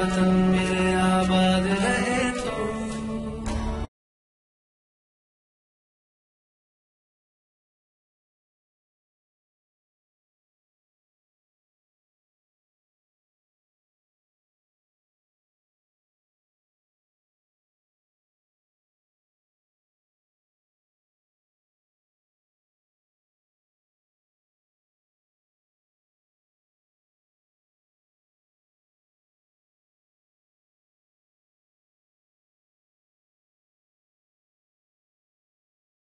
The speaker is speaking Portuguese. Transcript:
Maranatha.